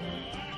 Wow.